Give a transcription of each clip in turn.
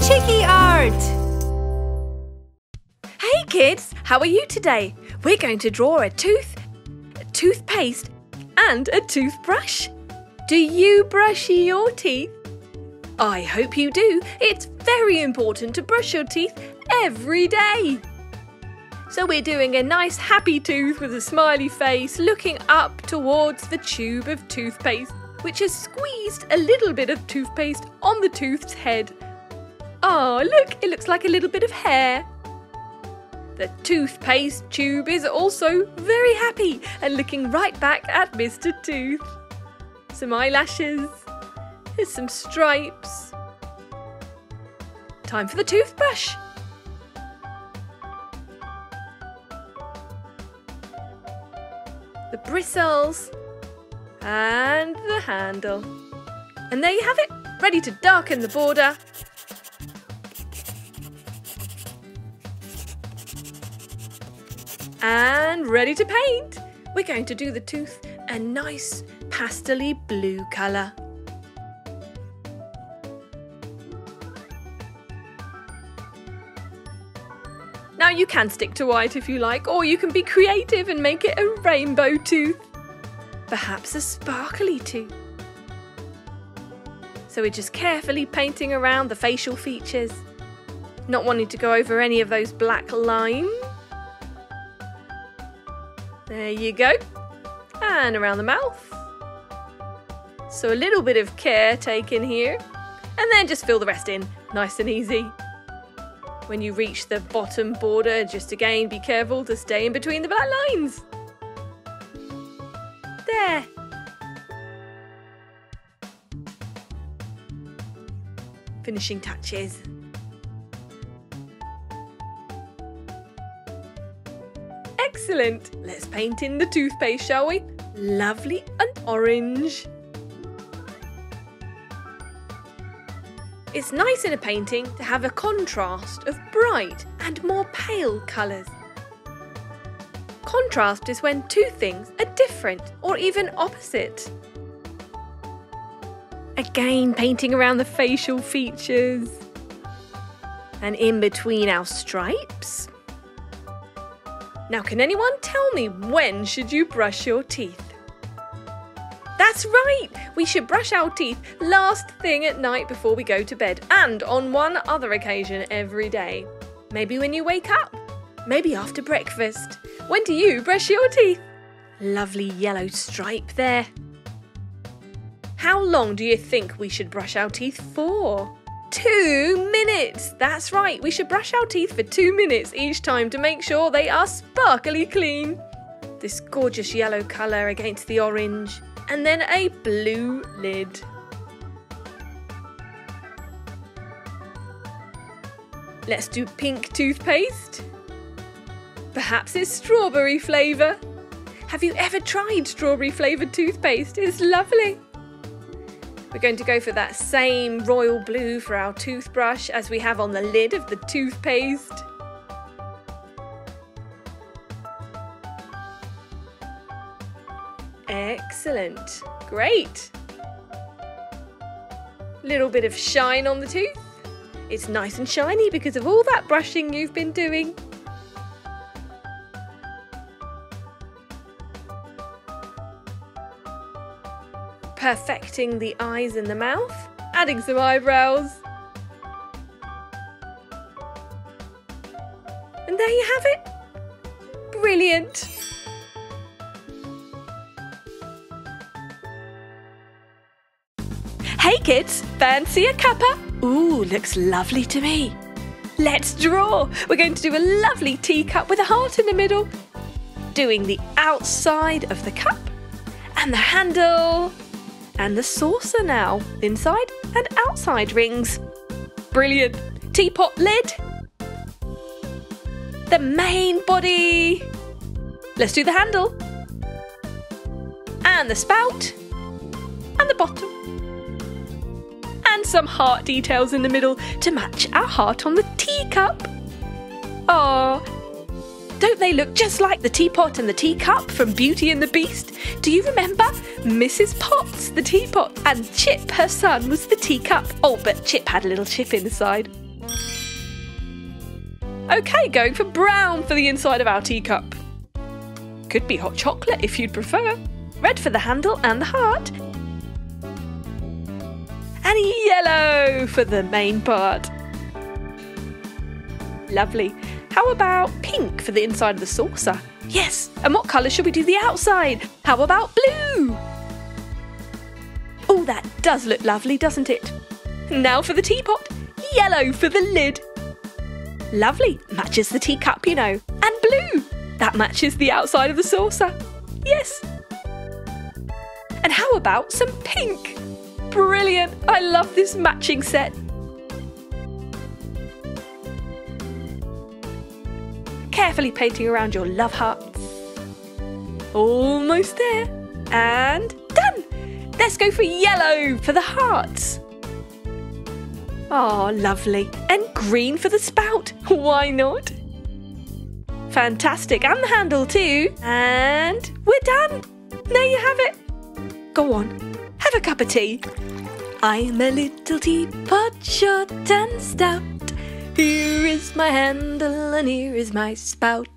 Chiki art! Hey kids, how are you today? We're going to draw a tooth, a toothpaste and a toothbrush. Do you brush your teeth? I hope you do. It's very important to brush your teeth every day. So we're doing a nice happy tooth with a smiley face looking up towards the tube of toothpaste, which has squeezed a little bit of toothpaste on the tooth's head. Oh, look, it looks like a little bit of hair. The toothpaste tube is also very happy and looking right back at Mr. Tooth. Some eyelashes. Here's some stripes. Time for the toothbrush. The bristles. And the handle. And there you have it, ready to darken the border. And ready to paint. We're going to do the tooth a nice pastely blue colour. Now you can stick to white if you like, or you can be creative and make it a rainbow tooth. Perhaps a sparkly too. So we're just carefully painting around the facial features, not wanting to go over any of those black lines. There you go. And around the mouth. So a little bit of care taken here. And then just fill the rest in, nice and easy. When you reach the bottom border, just again be careful to stay in between the black lines. There. Finishing touches. Excellent. Let's paint in the toothpaste, shall we? Lovely and orange. It's nice in a painting to have a contrast of bright and more pale colours. Contrast is when two things are different or even opposite. Again, painting around the facial features. And in between our stripes. Now, can anyone tell me when should you brush your teeth? That's right! We should brush our teeth last thing at night before we go to bed, and on one other occasion every day. Maybe when you wake up, maybe after breakfast. When do you brush your teeth? Lovely yellow stripe there. How long do you think we should brush our teeth for? Two minutes! That's right, we should brush our teeth for two minutes each time to make sure they are sparkly clean. This gorgeous yellow colour against the orange, and then a blue lid. Let's do pink toothpaste. Perhaps it's strawberry flavour. Have you ever tried strawberry flavoured toothpaste? It's lovely. We're going to go for that same royal blue for our toothbrush as we have on the lid of the toothpaste. Excellent. Great. Little bit of shine on the tooth. It's nice and shiny because of all that brushing you've been doing. Perfecting the eyes and the mouth, adding some eyebrows. And there you have it. Brilliant. Hey kids, fancy a cuppa? Ooh, looks lovely to me. Let's draw. We're going to do a lovely teacup with a heart in the middle. Doing the outside of the cup and the handle and the saucer now, inside and outside rings. Brilliant. Teapot lid. The main body. Let's do the handle. And the spout. And the bottom. And some heart details in the middle to match our heart on the teacup. Ah, Don't they look just like the teapot and the teacup from Beauty and the Beast? Do you remember? Mrs. Potts, the teapot, and Chip, her son, was the teacup. Oh, but Chip had a little chip inside. Okay, going for brown for the inside of our teacup. Could be hot chocolate if you'd prefer. Red for the handle and the heart. And yellow for the main part. Lovely. How about pink for the inside of the saucer? Yes. And what colour should we do the outside? How about blue? Oh, that does look lovely, doesn't it? Now for the teapot. Yellow for the lid. Lovely. Matches the teacup, you know. And blue. That matches the outside of the saucer. Yes. And how about some pink? Brilliant. I love this matching set. Carefully painting around your love hearts. Almost there. And done. Let's go for yellow for the hearts. Oh, lovely. And green for the spout. Why not? Fantastic. And the handle too. And we're done. There you have it. Go on. Have a cup of tea. I'm a little teapot, short and stout. Here is my handle and here is my spout.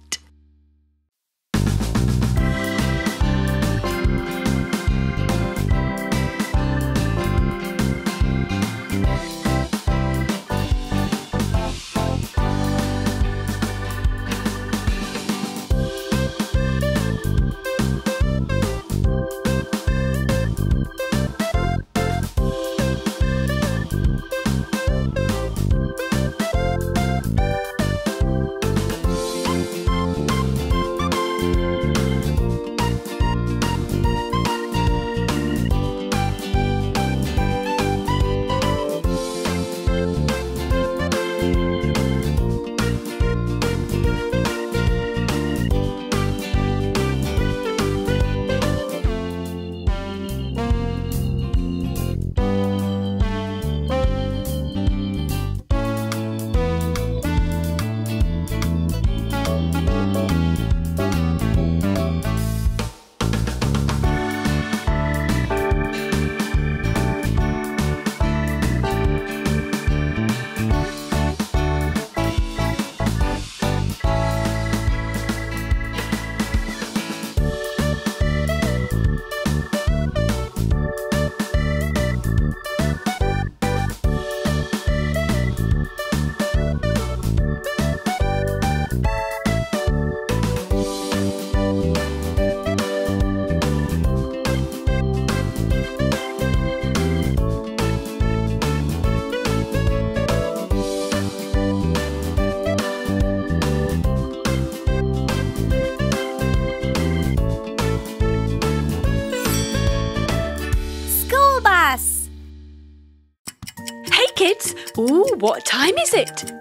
Kids! Ooh, what time is it?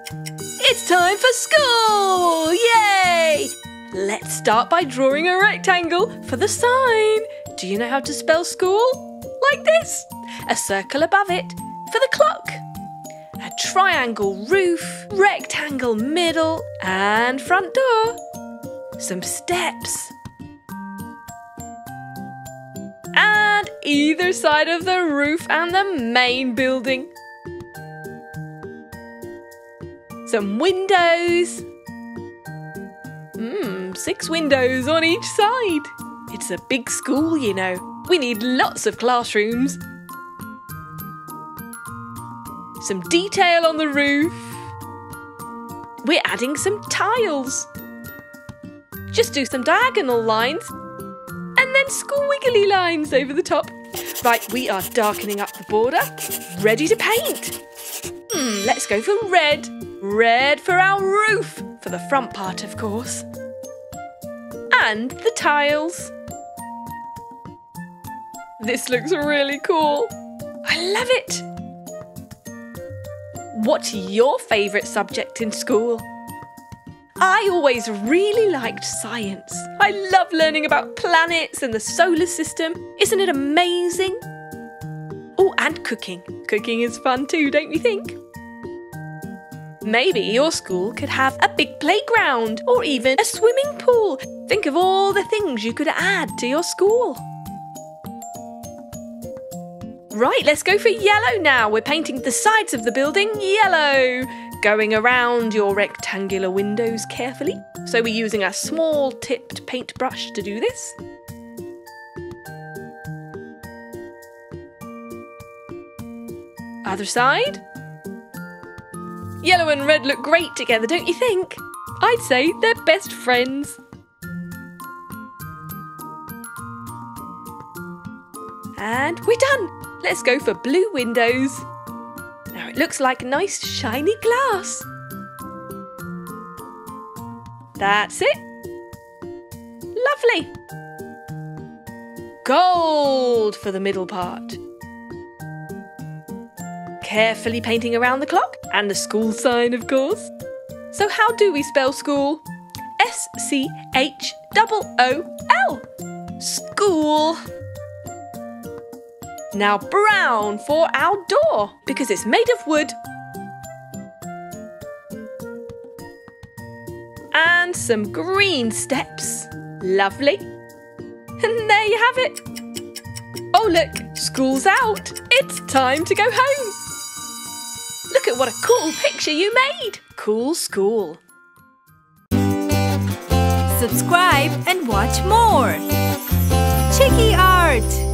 It's time for school! Yay! Let's start by drawing a rectangle for the sign. Do you know how to spell school? Like this. A circle above it for the clock. A triangle roof, rectangle middle, and front door. Some steps. And either side of the roof and the main building. Some windows. Mmm, six windows on each side. It's a big school, you know. We need lots of classrooms. Some detail on the roof. We're adding some tiles. Just do some diagonal lines and then squiggly lines over the top. Right, we are darkening up the border, ready to paint. Hmm, let's go for red. Red for our roof, for the front part, of course. And the tiles. This looks really cool. I love it. What's your favourite subject in school? I always really liked science. I love learning about planets and the solar system. Isn't it amazing? Oh, and cooking. Cooking is fun too, don't you think? Maybe your school could have a big playground or even a swimming pool. Think of all the things you could add to your school. Right, let's go for yellow now. We're painting the sides of the building yellow. Going around your rectangular windows carefully. So we're using a small tipped paintbrush to do this. Other side. Yellow and red look great together, don't you think? I'd say they're best friends. And we're done. Let's go for blue windows. Now it looks like nice shiny glass. That's it. Lovely. Gold for the middle part. Carefully painting around the clock and the school sign, of course. So, how do we spell school? S C H O L. School. Now brown for our door because it's made of wood. And some green steps. Lovely. And there you have it. Oh look, school's out. It's time to go home. Look at what a cool picture you made. Cool school. Subscribe and watch more. Chiki Art!